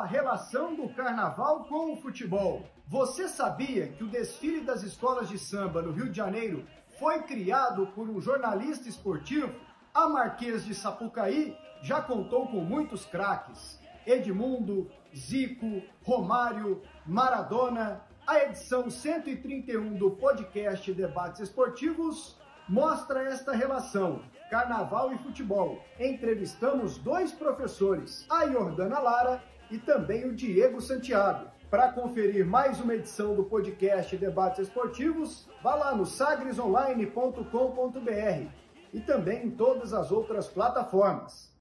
a relação do carnaval com o futebol? Você sabia que o desfile das escolas de samba no Rio de Janeiro foi criado por um jornalista esportivo? A Marquês de Sapucaí já contou com muitos craques. Edmundo, Zico, Romário, Maradona. A edição 131 do podcast Debates Esportivos mostra esta relação, carnaval e futebol. Entrevistamos dois professores, a Jordana Lara e também o Diego Santiago. Para conferir mais uma edição do podcast Debates Esportivos, vá lá no sagresonline.com.br e também em todas as outras plataformas.